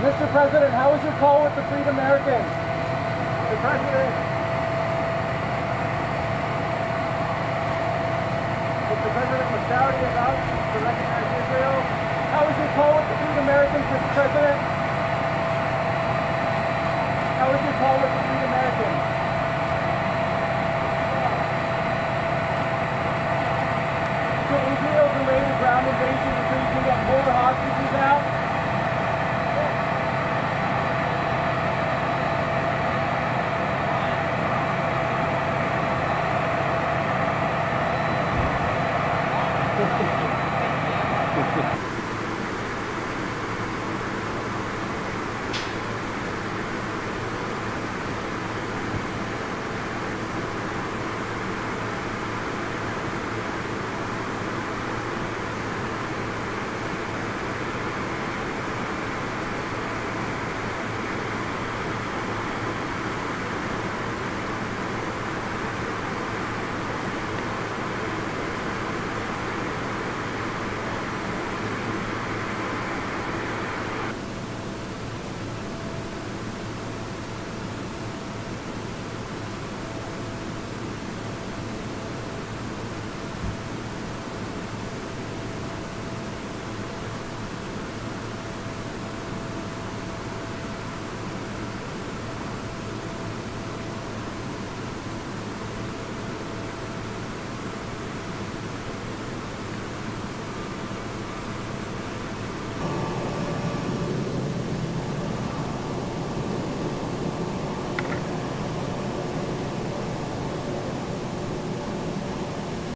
Mr. President, how was your call with the Freed Americans? Mr. President. Mr. President was Saudi about to recognize Israel. How was your call with the Freed Americans, Mr. President? How was your call with the Freed Americans? So Israel delayed a ground invasion until you can get more hostages out? Thank you.